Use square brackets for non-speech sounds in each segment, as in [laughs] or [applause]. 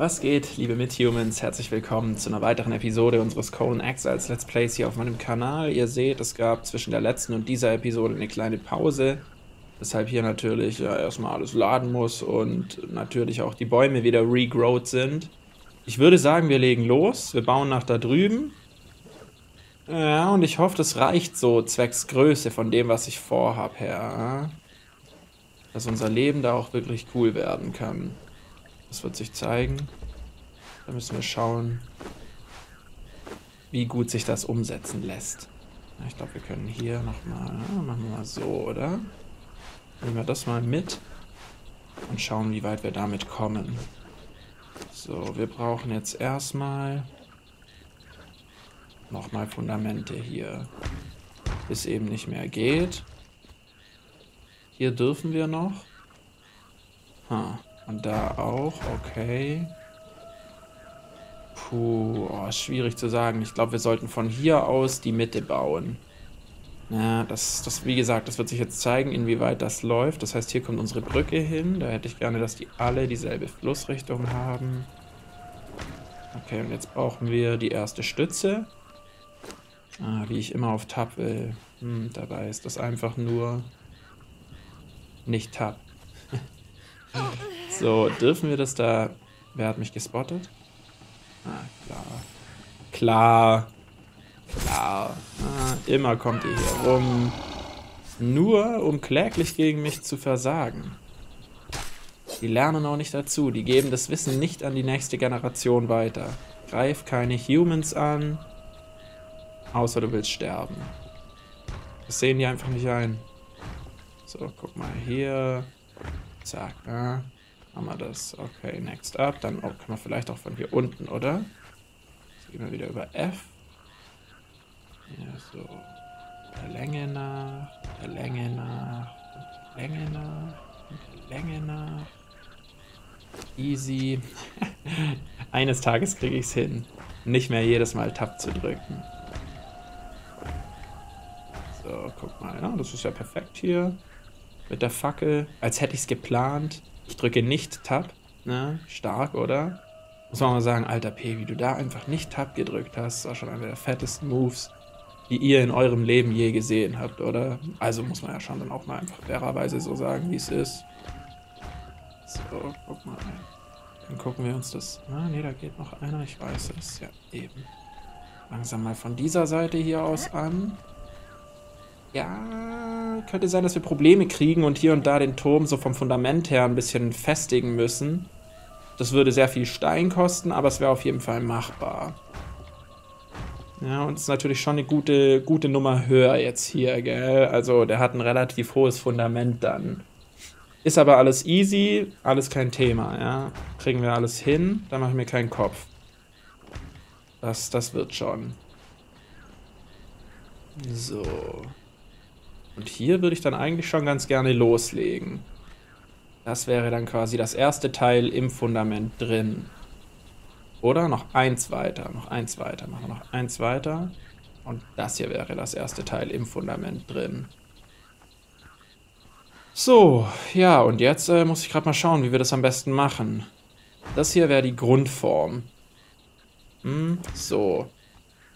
Was geht, liebe Mithumans? Herzlich willkommen zu einer weiteren Episode unseres Conan Exiles Let's Plays hier auf meinem Kanal. Ihr seht, es gab zwischen der letzten und dieser Episode eine kleine Pause, weshalb hier natürlich ja, erstmal alles laden muss und natürlich auch die Bäume wieder regrowt sind. Ich würde sagen, wir legen los. Wir bauen nach da drüben. Ja, und ich hoffe, das reicht so zwecks Größe von dem, was ich vorhab her. Dass unser Leben da auch wirklich cool werden kann. Das wird sich zeigen. Da müssen wir schauen, wie gut sich das umsetzen lässt. Ich glaube, wir können hier nochmal, machen wir mal so, oder? Nehmen wir das mal mit und schauen, wie weit wir damit kommen. So, wir brauchen jetzt erstmal nochmal Fundamente hier, bis eben nicht mehr geht. Hier dürfen wir noch. Ha. Und da auch, okay. Puh, oh, schwierig zu sagen. Ich glaube, wir sollten von hier aus die Mitte bauen. Ja, das, das, wie gesagt, das wird sich jetzt zeigen, inwieweit das läuft. Das heißt, hier kommt unsere Brücke hin. Da hätte ich gerne, dass die alle dieselbe Flussrichtung haben. Okay, und jetzt brauchen wir die erste Stütze. Ah, wie ich immer auf Tab will. Hm, dabei ist das einfach nur nicht Tab. [laughs] So, dürfen wir das da... Wer hat mich gespottet? Ah, klar. Klar. Klar. Ah, immer kommt ihr hier rum. Nur, um kläglich gegen mich zu versagen. Die lernen auch nicht dazu. Die geben das Wissen nicht an die nächste Generation weiter. Greif keine Humans an. Außer du willst sterben. Das sehen die einfach nicht ein. So, guck mal hier. Zack, ah. Haben wir das. Okay, next up. Dann oh, kann man vielleicht auch von hier unten, oder? Jetzt gehen wir wieder über F. Ja, so. Der Länge nach, der Länge nach, der Länge nach, der Länge nach. Easy. [laughs] Eines Tages kriege ich es hin, nicht mehr jedes Mal Tab zu drücken. So, guck mal, ja, das ist ja perfekt hier. Mit der Fackel, als hätte ich es geplant. Ich drücke nicht Tab. Ne? Stark, oder? Muss man mal sagen, alter P, wie du da einfach nicht Tab gedrückt hast, war schon einer der fettesten Moves, die ihr in eurem Leben je gesehen habt, oder? Also muss man ja schon dann auch mal einfach fairerweise so sagen, wie es ist. So, guck mal. Dann gucken wir uns das... Ah, ne, da geht noch einer, ich weiß es. Ja, eben. Langsam mal von dieser Seite hier aus an. Ja, könnte sein, dass wir Probleme kriegen und hier und da den Turm so vom Fundament her ein bisschen festigen müssen. Das würde sehr viel Stein kosten, aber es wäre auf jeden Fall machbar. Ja, und es ist natürlich schon eine gute, gute Nummer höher jetzt hier, gell? Also der hat ein relativ hohes Fundament dann. Ist aber alles easy, alles kein Thema, ja? Kriegen wir alles hin, da mache ich mir keinen Kopf. Das, das wird schon. So. Und hier würde ich dann eigentlich schon ganz gerne loslegen. Das wäre dann quasi das erste Teil im Fundament drin. Oder noch eins weiter, noch eins weiter, machen wir noch eins weiter. Und das hier wäre das erste Teil im Fundament drin. So, ja, und jetzt äh, muss ich gerade mal schauen, wie wir das am besten machen. Das hier wäre die Grundform. Hm, so.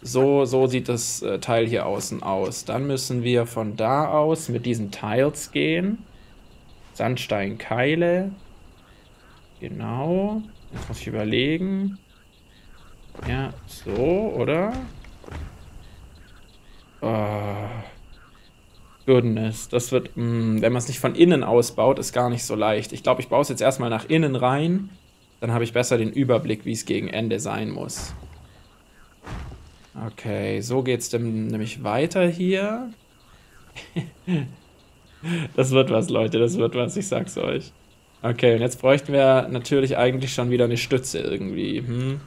So, so sieht das äh, Teil hier außen aus. Dann müssen wir von da aus mit diesen Tiles gehen. Sandsteinkeile. Genau. Jetzt muss ich überlegen. Ja, so, oder? Oh. Goodness, das wird, mh, mm, wenn man es nicht von innen ausbaut, ist gar nicht so leicht. Ich glaube, ich baue es jetzt erstmal nach innen rein. Dann habe ich besser den Überblick, wie es gegen Ende sein muss. Okay, so geht's dem nämlich weiter hier. [laughs] das wird was, Leute, das wird was, ich sag's euch. Okay, und jetzt bräuchten wir natürlich eigentlich schon wieder eine Stütze irgendwie. Hm.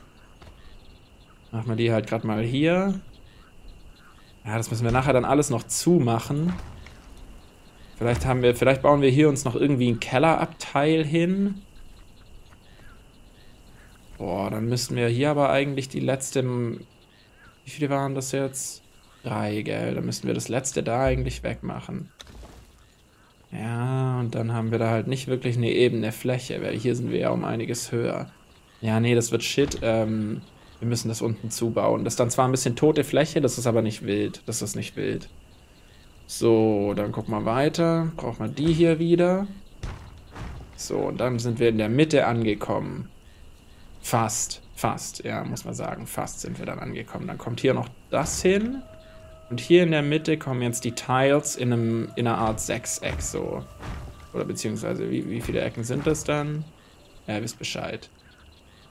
Machen wir die halt gerade mal hier. Ja, das müssen wir nachher dann alles noch zumachen. Vielleicht haben wir, vielleicht bauen wir hier uns noch irgendwie ein Kellerabteil hin. Boah, dann müssten wir hier aber eigentlich die letzte wie viele waren das jetzt? Drei, gell? Dann müssen wir das letzte da eigentlich wegmachen. Ja, und dann haben wir da halt nicht wirklich eine ebene Fläche, weil hier sind wir ja um einiges höher. Ja, nee, das wird shit. Ähm, wir müssen das unten zubauen. Das ist dann zwar ein bisschen tote Fläche, das ist aber nicht wild. Das ist nicht wild. So, dann gucken wir weiter. Brauchen wir die hier wieder. So, und dann sind wir in der Mitte angekommen. Fast, fast, ja, muss man sagen. Fast sind wir dann angekommen. Dann kommt hier noch das hin. Und hier in der Mitte kommen jetzt die Tiles in, einem, in einer Art Sechseck so. Oder beziehungsweise, wie, wie viele Ecken sind das dann? Ja, ihr wisst Bescheid.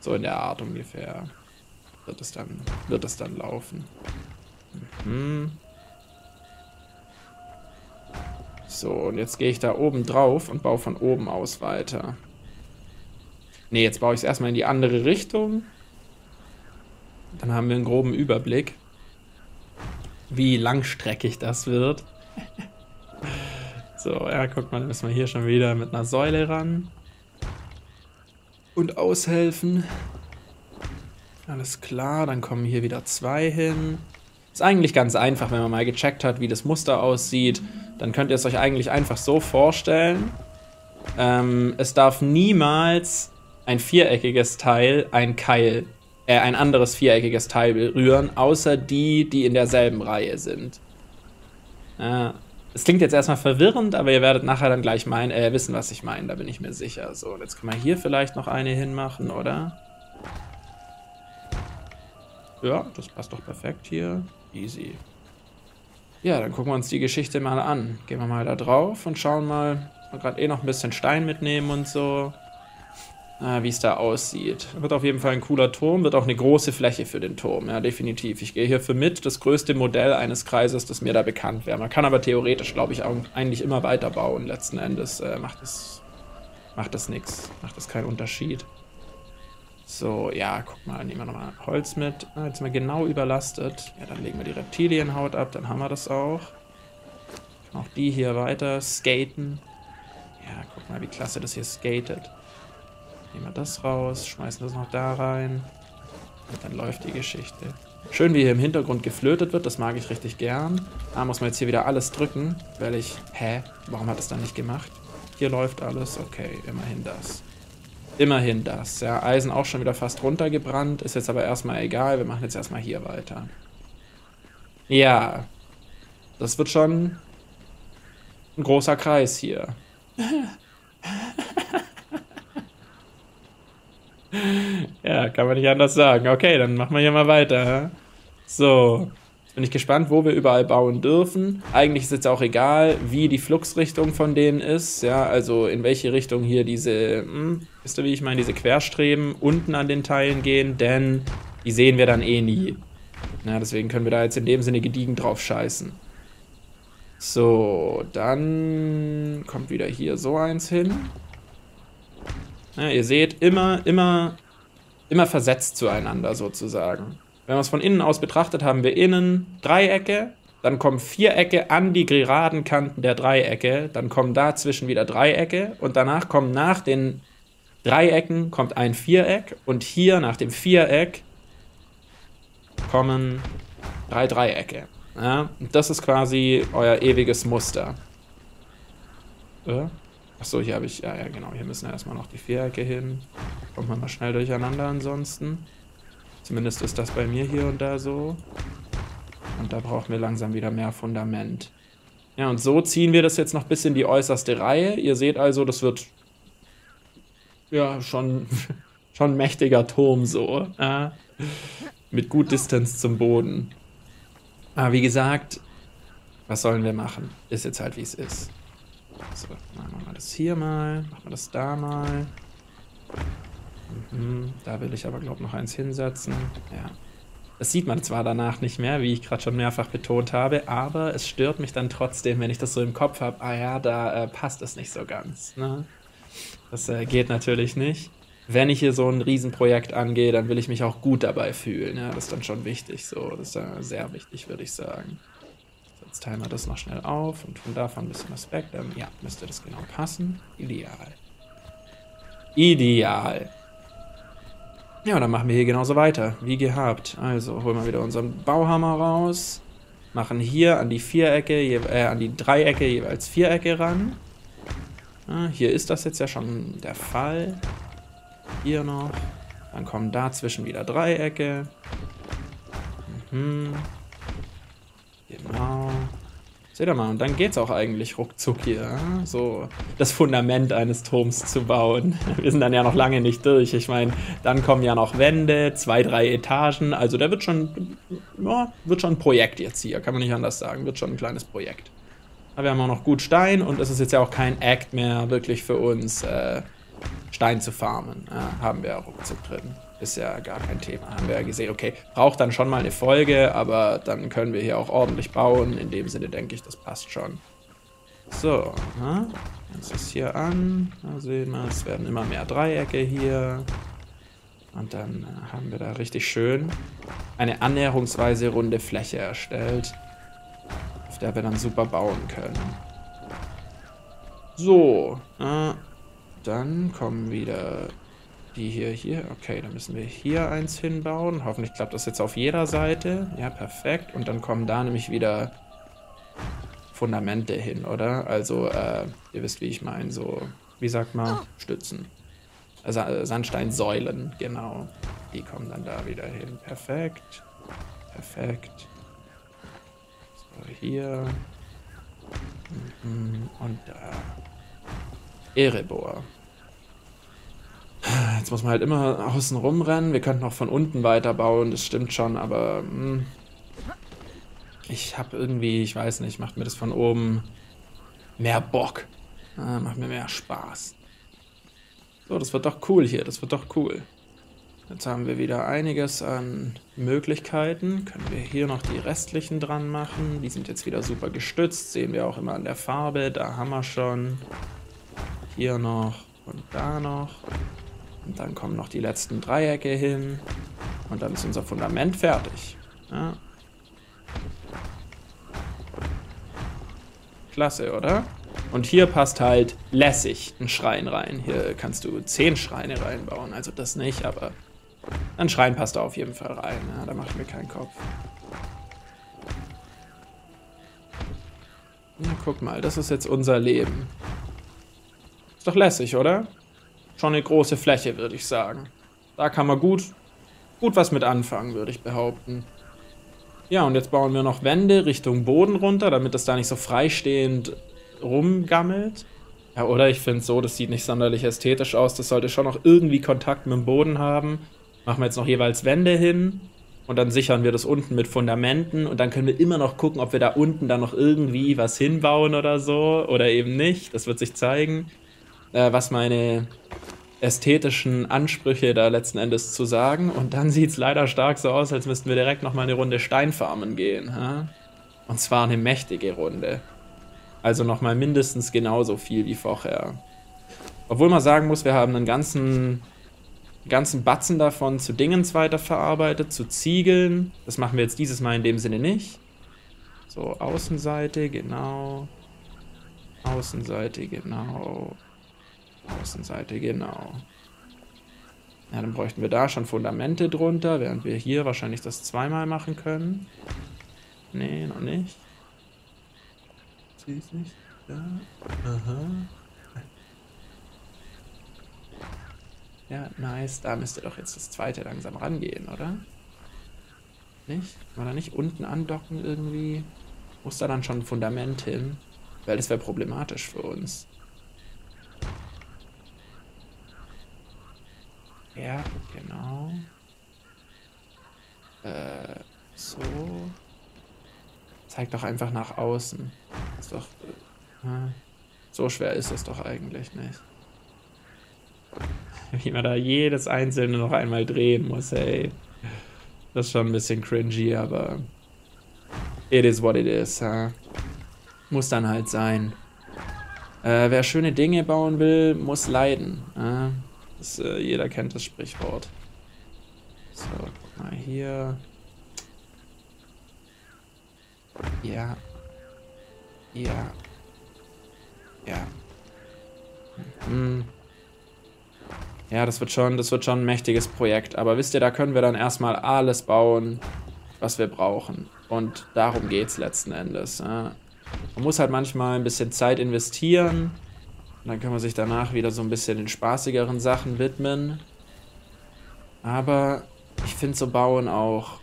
So in der Art ungefähr wird es dann, wird es dann laufen. Mhm. So, und jetzt gehe ich da oben drauf und baue von oben aus weiter. Ne, jetzt baue ich es erstmal in die andere Richtung. Dann haben wir einen groben Überblick, wie langstreckig das wird. so, ja, guck mal, dann müssen wir hier schon wieder mit einer Säule ran. Und aushelfen. Alles klar, dann kommen hier wieder zwei hin. Ist eigentlich ganz einfach, wenn man mal gecheckt hat, wie das Muster aussieht. Dann könnt ihr es euch eigentlich einfach so vorstellen. Ähm, es darf niemals ein viereckiges Teil ein Keil, äh, ein anderes viereckiges Teil berühren, außer die, die in derselben Reihe sind. Es klingt jetzt erstmal verwirrend, aber ihr werdet nachher dann gleich mein, äh, wissen, was ich meine, da bin ich mir sicher. So, jetzt können wir hier vielleicht noch eine hinmachen, oder? Ja, das passt doch perfekt hier. Easy. Ja, dann gucken wir uns die Geschichte mal an. Gehen wir mal da drauf und schauen mal, gerade eh noch ein bisschen Stein mitnehmen und so, wie es da aussieht. Wird auf jeden Fall ein cooler Turm, wird auch eine große Fläche für den Turm, ja, definitiv. Ich gehe hier für mit das größte Modell eines Kreises, das mir da bekannt wäre. Man kann aber theoretisch, glaube ich, eigentlich immer weiterbauen. Letzten Endes äh, macht das, macht das nichts, macht das keinen Unterschied. So, ja, guck mal, nehmen wir nochmal Holz mit. Ah, jetzt sind wir genau überlastet. Ja, dann legen wir die Reptilienhaut ab, dann haben wir das auch. Auch die hier weiter skaten. Ja, guck mal, wie klasse das hier skatet. Nehmen wir das raus, schmeißen das noch da rein. Und dann läuft die Geschichte. Schön, wie hier im Hintergrund geflötet wird, das mag ich richtig gern. Da muss man jetzt hier wieder alles drücken, weil ich... Hä? Warum hat es dann nicht gemacht? Hier läuft alles, okay, immerhin das. Immerhin das. Ja, Eisen auch schon wieder fast runtergebrannt. Ist jetzt aber erstmal egal. Wir machen jetzt erstmal hier weiter. Ja. Das wird schon ein großer Kreis hier. [laughs] ja, kann man nicht anders sagen. Okay, dann machen wir hier mal weiter. So. Bin ich gespannt, wo wir überall bauen dürfen. Eigentlich ist jetzt auch egal, wie die Fluxrichtung von denen ist. Ja, also in welche Richtung hier diese, hm, wisst ihr, wie ich meine, diese Querstreben unten an den Teilen gehen, denn die sehen wir dann eh nie. Ja, deswegen können wir da jetzt in dem Sinne gediegen drauf scheißen. So, dann kommt wieder hier so eins hin. Ja, ihr seht, immer, immer, immer versetzt zueinander sozusagen. Wenn wir es von innen aus betrachtet, haben wir innen Dreiecke, dann kommen Vierecke an die geraden Kanten der Dreiecke, dann kommen dazwischen wieder Dreiecke und danach kommen nach den Dreiecken kommt ein Viereck und hier nach dem Viereck kommen drei Dreiecke. Ja, das ist quasi euer ewiges Muster. Achso, hier habe ich, ja, ja, genau, hier müssen erstmal noch die Vierecke hin. Kommt man mal schnell durcheinander ansonsten. Zumindest ist das bei mir hier und da so. Und da brauchen wir langsam wieder mehr Fundament. Ja, und so ziehen wir das jetzt noch bis in die äußerste Reihe. Ihr seht also, das wird ja schon, [laughs] schon mächtiger Turm so. Äh, mit gut Distanz zum Boden. Aber wie gesagt, was sollen wir machen? Ist jetzt halt wie es ist. So, machen wir das hier mal, machen wir das da mal. Mhm, da will ich aber, glaube ich, noch eins hinsetzen. Ja. Das sieht man zwar danach nicht mehr, wie ich gerade schon mehrfach betont habe, aber es stört mich dann trotzdem, wenn ich das so im Kopf habe, ah ja, da äh, passt es nicht so ganz. Ne? Das äh, geht natürlich nicht. Wenn ich hier so ein Riesenprojekt angehe, dann will ich mich auch gut dabei fühlen. Ja? Das ist dann schon wichtig. So. Das ist äh, sehr wichtig, würde ich sagen. Jetzt teilen wir das noch schnell auf und tun davon ein bisschen Aspekt. Ähm, ja, müsste das genau passen. Ideal. Ideal. Ja, dann machen wir hier genauso weiter, wie gehabt. Also holen wir wieder unseren Bauhammer raus, machen hier an die Vierecke, äh, an die Dreiecke jeweils Vierecke ran. Ja, hier ist das jetzt ja schon der Fall. Hier noch, Dann kommen dazwischen wieder Dreiecke. Mhm. Genau. Seht ihr mal, und dann geht's auch eigentlich ruckzuck hier, so das Fundament eines Turms zu bauen. [laughs] Wir sind dann ja noch lange nicht durch. Ich meine, dann kommen ja noch Wände, zwei, drei Etagen. Also der wird schon, ja, wird schon ein Projekt jetzt hier, kann man nicht anders sagen. Wird schon ein kleines Projekt. Aber wir haben auch noch gut Stein und es ist jetzt ja auch kein Act mehr wirklich für uns, äh, Stein zu farmen. Ja, haben wir ja ruckzuck drin. Ist ja gar kein Thema. Haben wir ja gesehen, okay, braucht dann schon mal eine Folge, aber dann können wir hier auch ordentlich bauen. In dem Sinne denke ich, das passt schon. So, na, jetzt ist hier an. Da sehen wir, es werden immer mehr Dreiecke hier. Und dann haben wir da richtig schön eine annäherungsweise runde Fläche erstellt, auf der wir dann super bauen können. So, äh, dann kommen wieder die hier, hier. Okay, dann müssen wir hier eins hinbauen. Hoffentlich klappt das jetzt auf jeder Seite. Ja, perfekt. Und dann kommen da nämlich wieder Fundamente hin, oder? Also, äh, ihr wisst, wie ich meine. So, wie sagt man? Stützen. Also, Sandsteinsäulen, genau. Die kommen dann da wieder hin. Perfekt. Perfekt. So, hier. Mhm, und da. Erebor. Jetzt muss man halt immer außen rumrennen. Wir könnten auch von unten weiterbauen, das stimmt schon, aber mh, hm, ich habe irgendwie, ich weiß nicht, macht mir das von oben mehr Bock. Ah, macht mir mehr Spaß. So, das wird doch cool hier, das wird doch cool. Jetzt haben wir wieder einiges an Möglichkeiten. Können wir hier noch die restlichen dran machen. Die sind jetzt wieder super gestützt. Sehen wir auch immer an der Farbe. Da haben wir schon. Hier noch und da noch. Und dann kommen noch die letzten Dreiecke hin. Und dann ist unser Fundament fertig. Ja. Klasse, oder? Und hier passt halt lässig ein Schrein rein. Hier kannst du zehn Schreine reinbauen. Also das nicht, aber ein Schrein passt da auf jeden Fall rein. Ja, da mache ich mir keinen Kopf. Ja, guck mal, das ist jetzt unser Leben. Ist doch lässig, oder? Schon eine große Fläche, würde ich sagen. Da kann man gut, gut was mit anfangen, würde ich behaupten. Ja, und jetzt bauen wir noch Wände Richtung Boden runter, damit das da nicht so freistehend rumgammelt. Ja, oder ich finde so, das sieht nicht sonderlich ästhetisch aus. Das sollte schon noch irgendwie Kontakt mit dem Boden haben. Machen wir jetzt noch jeweils Wände hin. Und dann sichern wir das unten mit Fundamenten. Und dann können wir immer noch gucken, ob wir da unten dann noch irgendwie was hinbauen oder so. Oder eben nicht. Das wird sich zeigen äh, was meine ästhetischen Ansprüche da letzten Endes zu sagen. Und dann sieht es leider stark so aus, als müssten wir direkt nochmal eine Runde Steinfarmen gehen. Ha? Und zwar eine mächtige Runde. Also nochmal mindestens genauso viel wie vorher. Obwohl man sagen muss, wir haben einen ganzen, ganzen Batzen davon zu Dingens weiterverarbeitet, zu Ziegeln. Das machen wir jetzt dieses Mal in dem Sinne nicht. So, Außenseite, genau. Außenseite, genau. Außenseite, genau. Ja, dann bräuchten wir da schon Fundamente drunter, während wir hier wahrscheinlich das zweimal machen können. Nee, noch nicht. Sie ist nicht da. Aha. Ja, nice. Da müsste doch jetzt das zweite langsam rangehen, oder? Nicht? Kann man da nicht unten andocken irgendwie? Muss da dann schon ein Fundament hin? Weil das wäre problematisch für uns. Ja, genau. Äh, so. Zeig doch einfach nach außen. Ist doch. Äh, so schwer ist es doch eigentlich nicht. [laughs] Wie man da jedes einzelne noch einmal drehen muss, ey. Das ist schon ein bisschen cringy, aber. It is what it is, ha? Muss dann halt sein. Äh, wer schöne Dinge bauen will, muss leiden. Äh? Das, äh, jeder kennt das Sprichwort. So, guck mal hier. Ja. Ja. Ja. Hm. Ja, das wird schon, das wird schon ein mächtiges Projekt. Aber wisst ihr, da können wir dann erstmal alles bauen, was wir brauchen. Und darum geht es letzten Endes. Ja. Man muss halt manchmal ein bisschen Zeit investieren und dann kann man sich danach wieder so ein bisschen den spaßigeren Sachen widmen. Aber ich finde so Bauen auch,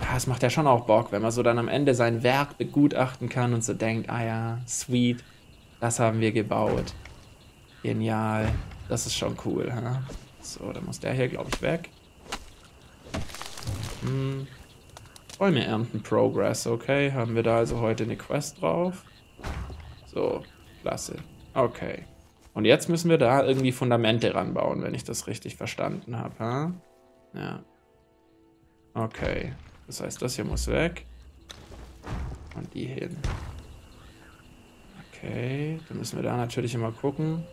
ja, es macht ja schon auch Bock, wenn man so dann am Ende sein Werk begutachten kann und so denkt, ah ja, sweet, das haben wir gebaut. Genial, das ist schon cool. Ha? So, dann muss der hier, glaube ich, weg. Hm. Bäume ernten Progress, okay. Haben wir da also heute eine Quest drauf? So, klasse. Okay. Und jetzt müssen wir da irgendwie Fundamente ranbauen, wenn ich das richtig verstanden habe. Ha? Ja. Okay. Das heißt, das hier muss weg. Und die hin. Okay. Dann müssen wir da natürlich immer gucken,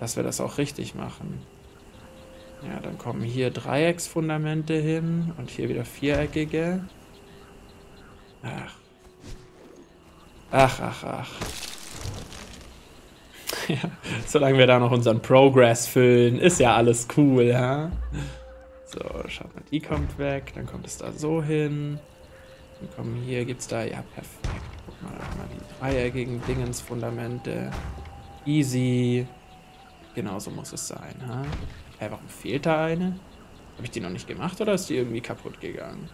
dass wir das auch richtig machen. Ja, dann kommen hier Dreiecksfundamente hin und hier wieder viereckige. Ach. Ach, ach, ach. [laughs] Solange wir da noch unseren Progress füllen, ist ja alles cool, ja. So, schaut mal, die kommt weg, dann kommt es da so hin. Dann kommen hier, gibt's da, ja, perfekt. Guck mal, mal die dreieckigen Dingensfundamente. Easy. Genau so muss es sein, ha? Hä, warum fehlt da eine? Habe ich die noch nicht gemacht oder ist die irgendwie kaputt gegangen?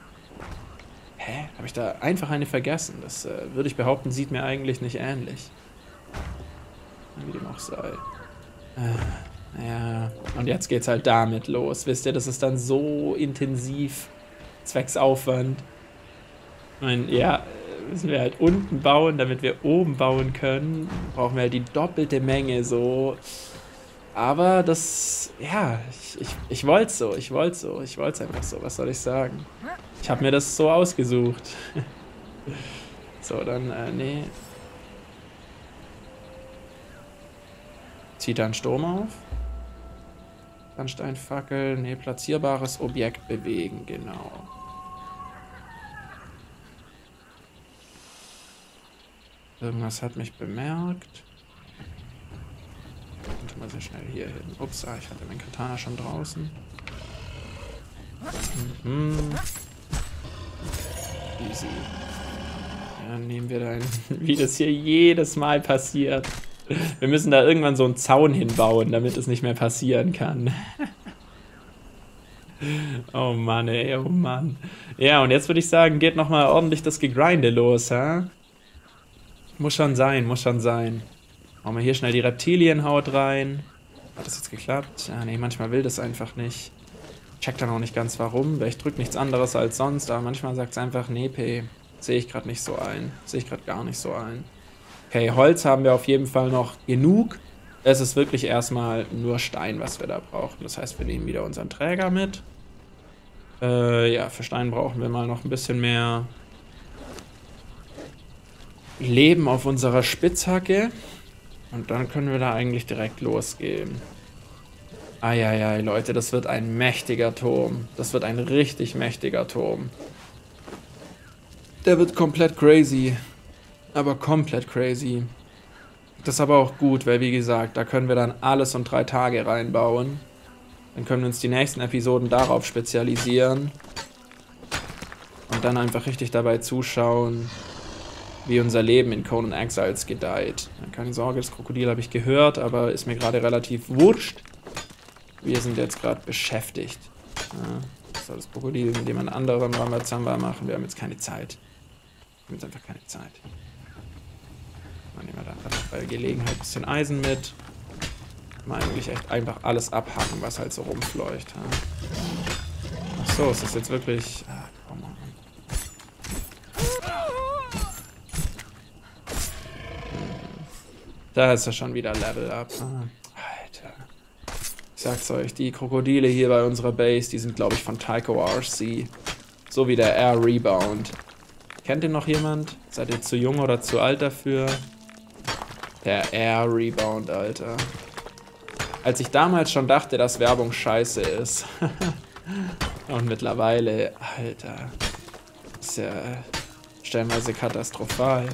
Hä? Habe ich da einfach eine vergessen? Das äh, würde ich behaupten, sieht mir eigentlich nicht ähnlich. Wie dem auch sei. Äh, ja, und jetzt geht's halt damit los. Wisst ihr, das ist dann so intensiv Zwecksaufwand. Ich meine, ja, müssen wir halt unten bauen, damit wir oben bauen können. Brauchen wir halt die doppelte Menge so. Aber das, ja, ich, ich, ich wollte es so, ich wollte so, ich wollte es einfach so, was soll ich sagen? Ich habe mir das so ausgesucht. [laughs] so, dann, äh, nee. Zieht er einen Sturm auf? Sandsteinfackel, nee, platzierbares Objekt bewegen, genau. Irgendwas hat mich bemerkt. Und mal sehr schnell hier hin. Ups, ah, ich hatte meinen Katana schon draußen. Mhm. Easy. Ja, nehmen wir da [laughs] wie das hier jedes Mal passiert. Wir müssen da irgendwann so einen Zaun hinbauen, damit es nicht mehr passieren kann. oh Mann, ey, oh Mann. Ja, und jetzt würde ich sagen, geht nochmal ordentlich das Gegrinde los, ha? Muss schon sein, muss schon sein. Machen wir hier schnell die Reptilienhaut rein. Hat das jetzt geklappt? Ja, nee, manchmal will das einfach nicht. Check dann auch nicht ganz warum, weil ich drücke nichts anderes als sonst, aber manchmal sagt es einfach, nee, P, sehe ich gerade nicht so ein. Sehe ich gerade gar nicht so ein. Okay, Holz haben wir auf jeden Fall noch genug. Es ist wirklich erstmal nur Stein, was wir da brauchen. Das heißt, wir nehmen wieder unseren Träger mit. Äh, ja, für Stein brauchen wir mal noch ein bisschen mehr Leben auf unserer Spitzhacke. Und dann können wir da eigentlich direkt losgehen. Eieiei, Leute, das wird ein mächtiger Turm. Das wird ein richtig mächtiger Turm. Der wird komplett crazy. Aber komplett crazy. Das ist aber auch gut, weil wie gesagt, da können wir dann alles und drei Tage reinbauen. Dann können wir uns die nächsten Episoden darauf spezialisieren. Und dann einfach richtig dabei zuschauen, wie unser Leben in Conan Exiles gedeiht. Keine Sorge, das Krokodil habe ich gehört, aber ist mir gerade relativ wurscht. Wir sind jetzt gerade beschäftigt. Ja, das soll das Krokodil mit jemand anderem Ramazamba machen. Wir haben jetzt keine Zeit. Wir haben jetzt einfach keine Zeit. Dann nehmen wir dann bei Gelegenheit ein bisschen Eisen mit. Mal eigentlich echt einfach alles abhacken, was halt so rumfleucht. Ja. Ach so, ist das jetzt wirklich... Ah, Da ist er schon wieder Level Up. Ah, Alter. Ich sag's euch, die Krokodile hier bei unserer Base, die sind, glaube ich, von Tycho RC. So wie der Air Rebound. Kennt ihr noch jemand? Seid ihr zu jung oder zu alt dafür? Der Air Rebound, Alter. Als ich damals schon dachte, dass Werbung scheiße ist. [laughs] Und mittlerweile, Alter. Ist ja stellenweise katastrophal.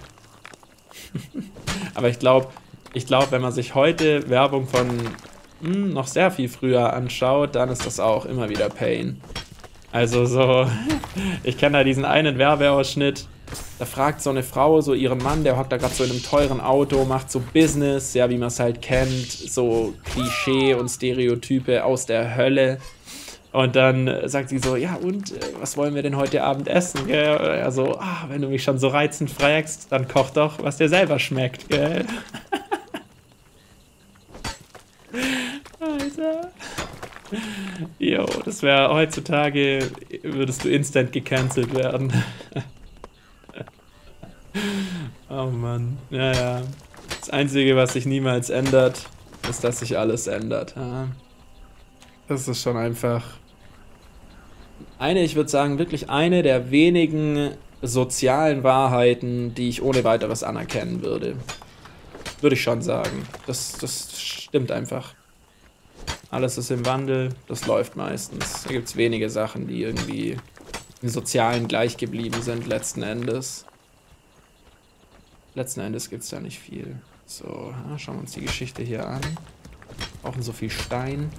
[laughs] Aber ich glaube, ich glaube, wenn man sich heute Werbung von mh, hm, noch sehr viel früher anschaut, dann ist das auch immer wieder Pain. Also so, [laughs] ich kenne da diesen einen Werbeausschnitt, da fragt so eine Frau so ihren Mann, der hockt da gerade so in einem teuren Auto, macht so Business, ja, wie man es halt kennt, so Klischee und Stereotype aus der Hölle. Und dann sagt sie so, ja und, äh, was wollen wir denn heute Abend essen? Gell? Er so, ah, wenn du mich schon so reizend fragst, dann koch doch, was dir selber schmeckt, gell? [laughs] Alter. Jo, das wäre heutzutage, würdest du instant gecancelt werden. [laughs] oh Mann, ja, ja. Das Einzige, was sich niemals ändert, ist, dass sich alles ändert. Das ist schon einfach eine, ich würde sagen, wirklich eine der wenigen sozialen Wahrheiten, die ich ohne weiteres anerkennen würde. Würde ich schon sagen. Das, das stimmt einfach. Alles ist im Wandel, das läuft meistens. Da gibt es wenige Sachen, die irgendwie im Sozialen gleich geblieben sind, letzten Endes. Letzten Endes gibt es da nicht viel. So, schauen wir uns die Geschichte hier an. Brauchen so viel Stein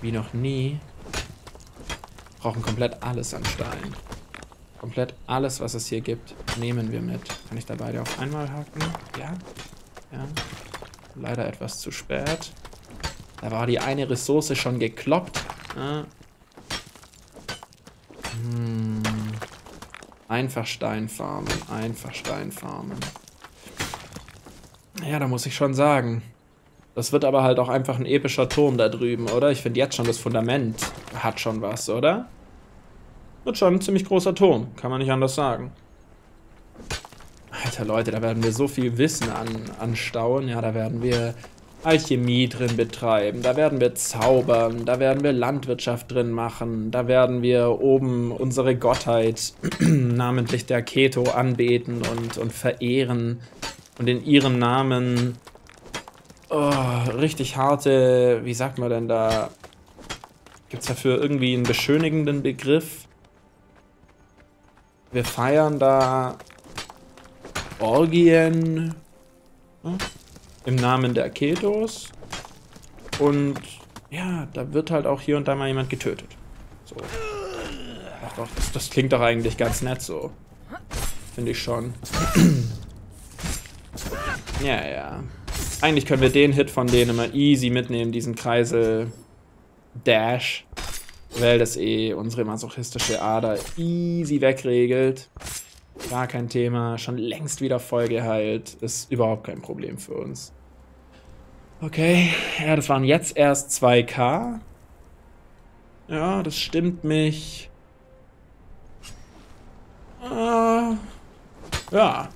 wie noch nie brauchen komplett alles an Stein. Komplett alles, was es hier gibt, nehmen wir mit. Kann ich da beide auf einmal haken? Ja. Ja. Leider etwas zu spät. Da war die eine Ressource schon gekloppt. Ja. Hm. Einfach Steinfarmen. Einfach Steinfarmen. Ja, da muss ich schon sagen. Das wird aber halt auch einfach ein epischer Turm da drüben, oder? Ich finde jetzt schon das Fundament hat schon was, oder? Wird schon ein ziemlich großer Turm, kann man nicht anders sagen. Alter Leute, da werden wir so viel Wissen an, anstauen. Ja, da werden wir Alchemie drin betreiben, da werden wir zaubern, da werden wir Landwirtschaft drin machen, da werden wir oben unsere Gottheit, [clears throat] namentlich der Keto, anbeten und, und verehren und in ihrem Namen oh, richtig harte, wie sagt man denn da, gibt es dafür irgendwie einen beschönigenden Begriff? Wir feiern da Orgien hm, im Namen der Ketos. Und ja, da wird halt auch hier und da mal jemand getötet. So. Ach doch, das, das klingt doch eigentlich ganz nett so. Finde ich schon. [clears throat] ja, ja. Eigentlich können wir den Hit von denen immer easy mitnehmen, diesen Kreisel Dash weil das eh unsere masochistische Ader easy wegregelt. Gar kein Thema, schon längst wieder voll geheilt. Ist überhaupt kein Problem für uns. Okay, ja, das waren jetzt erst 2k. Ja, das stimmt mich. Äh, ja,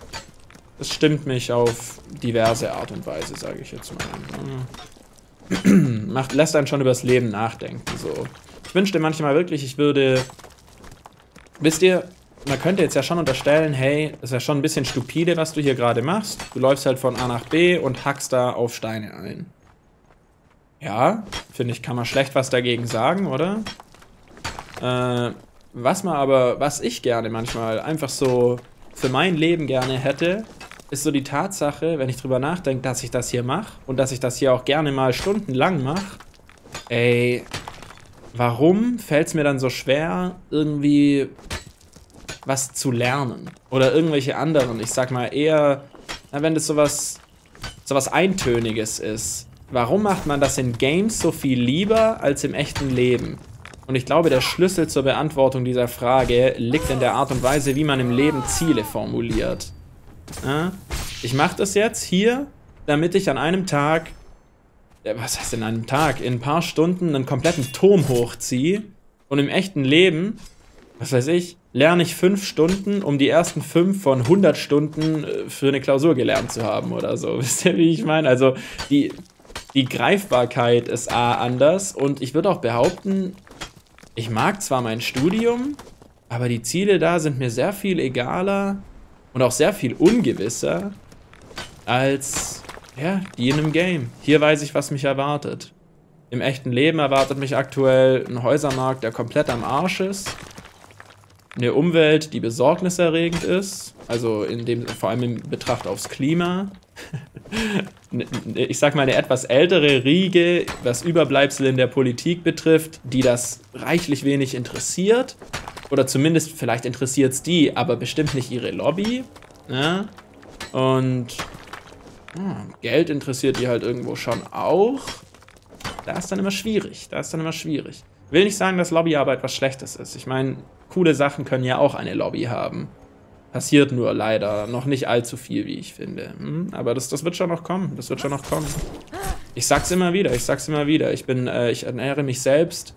das stimmt mich auf diverse Art und Weise, sage ich jetzt mal. [clears throat] Macht, lässt einen schon übers Leben nachdenken, so. Ich wünschte manchmal wirklich, ich würde... Wisst ihr, man könnte jetzt ja schon unterstellen, hey, ist ja schon ein bisschen stupide, was du hier gerade machst. Du läufst halt von A nach B und hackst da auf Steine ein. Ja, finde ich, kann man schlecht was dagegen sagen, oder? Äh, was man aber, was ich gerne manchmal einfach so für mein Leben gerne hätte, ist so die Tatsache, wenn ich drüber nachdenke, dass ich das hier mache und dass ich das hier auch gerne mal stundenlang mache. Ey, warum fällt es mir dann so schwer, irgendwie was zu lernen? Oder irgendwelche anderen, ich sag mal eher, na, wenn das sowas, sowas Eintöniges ist. Warum macht man das in Games so viel lieber als im echten Leben? Und ich glaube, der Schlüssel zur Beantwortung dieser Frage liegt in der Art und Weise, wie man im Leben Ziele formuliert. Ich mache das jetzt hier, damit ich an einem Tag was heißt in einem Tag, in ein paar Stunden einen kompletten Turm hochziehe und im echten Leben, was weiß ich, lerne ich fünf Stunden, um die ersten fünf von 100 Stunden äh, für eine Klausur gelernt zu haben oder so. [laughs] Wisst ihr, wie ich meine? Also die, die Greifbarkeit ist A anders und ich würde auch behaupten, ich mag zwar mein Studium, aber die Ziele da sind mir sehr viel egaler und auch sehr viel ungewisser als ja, die in einem Game. Hier weiß ich, was mich erwartet. Im echten Leben erwartet mich aktuell ein Häusermarkt, der komplett am Arsch ist. Eine Umwelt, die besorgniserregend ist. Also in dem, vor allem im Betracht aufs Klima. [laughs] ich sag mal, eine etwas ältere Riege, was Überbleibsel in der Politik betrifft, die das reichlich wenig interessiert. Oder zumindest, vielleicht interessiert es die, aber bestimmt nicht ihre Lobby. Ja? Und hm, Geld interessiert die halt irgendwo schon auch. Da ist dann immer schwierig. Da ist dann immer schwierig. Will nicht sagen, dass Lobbyarbeit was Schlechtes ist. Ich meine, coole Sachen können ja auch eine Lobby haben. Passiert nur leider noch nicht allzu viel, wie ich finde. Hm? Aber das, das wird schon noch kommen. Das wird schon noch kommen. Ich sag's immer wieder, ich sag's immer wieder. Ich bin, äh, ich ernähre mich selbst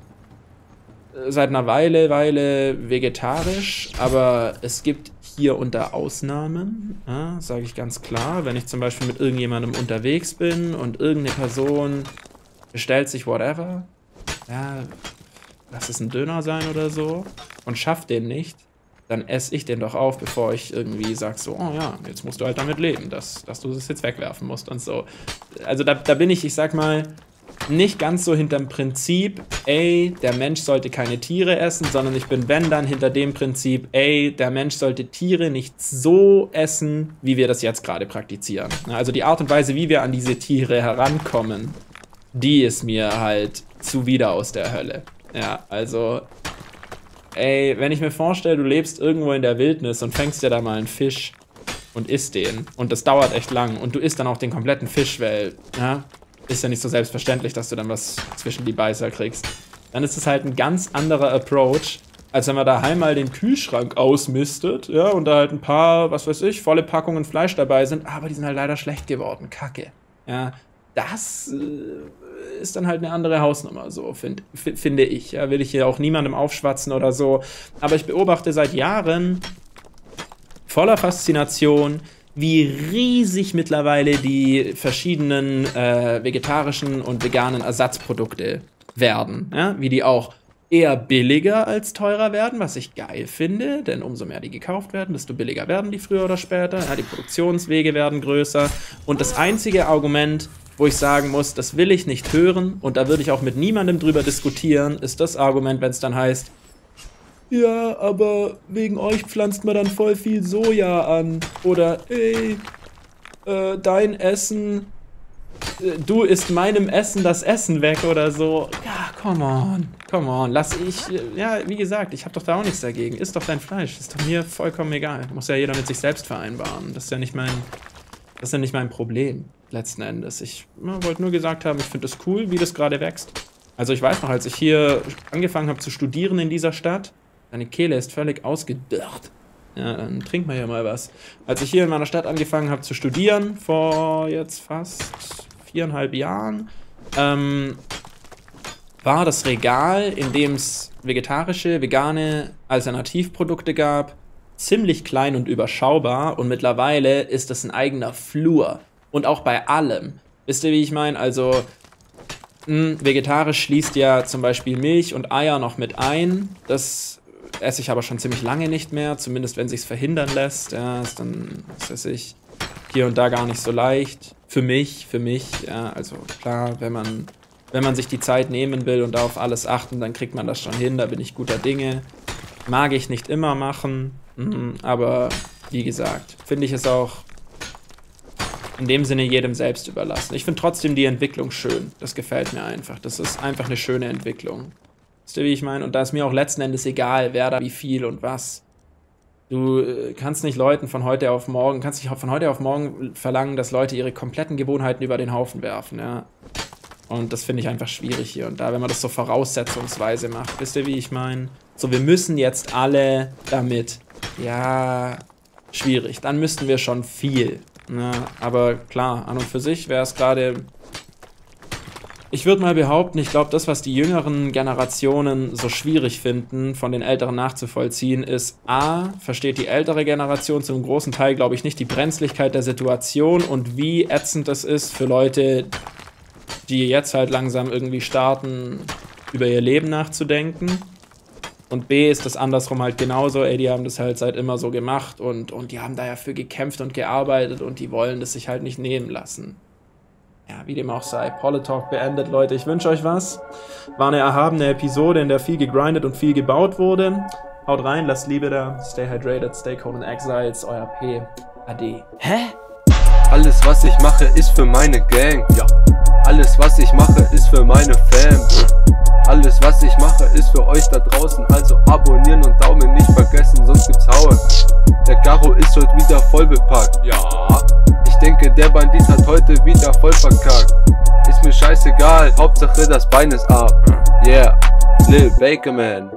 seit einer Weile, Weile vegetarisch, aber es gibt hier da Ausnahmen, ja, sage ich ganz klar. Wenn ich zum Beispiel mit irgendjemandem unterwegs bin und irgendeine Person bestellt sich whatever, ja, lass es ein Döner sein oder so, und schafft den nicht, dann esse ich den doch auf, bevor ich irgendwie sage, so, oh ja, jetzt musst du halt damit leben, dass, dass du das jetzt wegwerfen musst und so. Also da, da bin ich, ich sag mal, nicht ganz so hinterm Prinzip, ey, der Mensch sollte keine Tiere essen, sondern ich bin, wenn dann, hinter dem Prinzip, ey, der Mensch sollte Tiere nicht so essen, wie wir das jetzt gerade praktizieren. Also die Art und Weise, wie wir an diese Tiere herankommen, die ist mir halt zuwider aus der Hölle. Ja, also ey, wenn ich mir vorstelle, du lebst irgendwo in der Wildnis und fängst dir da mal einen Fisch und isst den und das dauert echt lang und du isst dann auch den kompletten Fisch, weil, ja, ist ja nicht so selbstverständlich, dass du dann was zwischen die Beißer kriegst. Dann ist es halt ein ganz anderer Approach, als wenn man daheim mal den Kühlschrank ausmistet, ja, und da halt ein paar, was weiß ich, volle Packungen Fleisch dabei sind, aber die sind halt leider schlecht geworden. Kacke. Ja, das äh, ist dann halt eine andere Hausnummer, so find, finde ich. Ja, will ich hier auch niemandem aufschwatzen oder so. Aber ich beobachte seit Jahren voller Faszination, wie riesig mittlerweile die verschiedenen äh, vegetarischen und veganen Ersatzprodukte werden. Ja? Wie die auch eher billiger als teurer werden, was ich geil finde, denn umso mehr die gekauft werden, desto billiger werden die früher oder später. Ja, die Produktionswege werden größer. Und das einzige Argument, wo ich sagen muss, das will ich nicht hören und da würde ich auch mit niemandem drüber diskutieren, ist das Argument, wenn es dann heißt, ja, aber wegen euch pflanzt man dann voll viel Soja an. Oder, ey, äh, dein Essen, äh, du isst meinem Essen das Essen weg oder so. Ja, come on, come on, lass ich, äh, ja, wie gesagt, ich habe doch da auch nichts dagegen. Isst doch dein Fleisch, ist doch mir vollkommen egal. Muss ja jeder mit sich selbst vereinbaren. Das ist ja nicht mein, das ist ja nicht mein Problem letzten Endes. Ich wollte nur gesagt haben, ich finde es cool, wie das gerade wächst. Also ich weiß noch, als ich hier angefangen habe zu studieren in dieser Stadt, deine Kehle ist völlig ausgedörrt. Ja, dann trink mal hier mal was. Als ich hier in meiner Stadt angefangen habe zu studieren, vor jetzt fast viereinhalb Jahren, ähm, war das Regal, in dem es vegetarische, vegane Alternativprodukte gab, ziemlich klein und überschaubar und mittlerweile ist das ein eigener Flur. Und auch bei allem. Wisst ihr, wie ich meine? Also, mh, hm, vegetarisch schließt ja zum Beispiel Milch und Eier noch mit ein. Das esse ich aber schon ziemlich lange nicht mehr, zumindest wenn sich's verhindern lässt. Ja, ist dann, was weiß ich, hier und da gar nicht so leicht. Für mich, für mich, ja, also klar, wenn man, wenn man sich die Zeit nehmen will und auf alles achten, dann kriegt man das schon hin, da bin ich guter Dinge. Mag ich nicht immer machen, mh, aber wie gesagt, finde ich es auch in dem Sinne jedem selbst überlassen. Ich finde trotzdem die Entwicklung schön. Das gefällt mir einfach. Das ist einfach eine schöne Entwicklung. Wisst ihr, wie ich meine? Und da ist mir auch letzten Endes egal, wer da wie viel und was. Du äh, kannst nicht Leuten von heute auf morgen, kannst nicht von heute auf morgen verlangen, dass Leute ihre kompletten Gewohnheiten über den Haufen werfen, ja. Und das finde ich einfach schwierig hier und da, wenn man das so voraussetzungsweise macht. Wisst ihr, wie ich meine? So, wir müssen jetzt alle damit. Ja, schwierig. Dann müssten wir schon viel. Ja, aber klar, an und für sich wäre es gerade... Ich würde mal behaupten, ich glaube, das, was die jüngeren Generationen so schwierig finden, von den Älteren nachzuvollziehen, ist A, versteht die ältere Generation zum großen Teil, glaube ich, nicht die Brenzlichkeit der Situation und wie ätzend das ist für Leute, die jetzt halt langsam irgendwie starten, über ihr Leben nachzudenken. Und B ist das andersrum halt genauso, ey, die haben das halt seit immer so gemacht und, und die haben da ja für gekämpft und gearbeitet und die wollen das sich halt nicht nehmen lassen. Ja, wie dem auch sei. Politalk beendet, Leute. Ich wünsche euch was. War eine erhabene Episode, in der viel gegrindet und viel gebaut wurde. Haut rein, lasst Liebe da. Stay hydrated, stay cold in exiles. Euer P. Ade. Hä? Alles, was ich mache, ist für meine Gang. Ja. Alles, was ich mache, ist für meine Fam. Alles was ich mache ist für euch da draußen Also abonnieren und Daumen nicht vergessen, sonst gibt's Haue Der Garo ist heute wieder voll bepackt Ja Ich denke, der Bandit hat heute wieder voll verkackt. Ist mir scheißegal, Hauptsache das Bein ist ab. Yeah, Lil Baker Man.